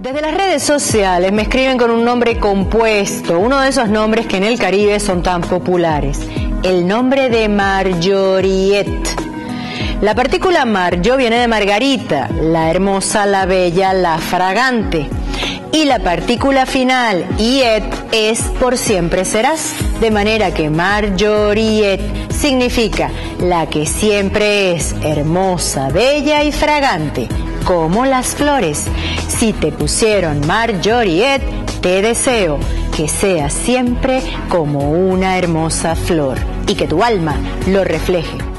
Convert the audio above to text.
Desde las redes sociales me escriben con un nombre compuesto, uno de esos nombres que en el Caribe son tan populares, el nombre de Marjoriet. La partícula Marjo viene de Margarita, la hermosa, la bella, la fragante. Y la partícula final, iet, es por siempre serás. De manera que Marjoriet significa la que siempre es hermosa, bella y fragante, como las flores. Si te pusieron Marjoriet, te deseo que seas siempre como una hermosa flor y que tu alma lo refleje.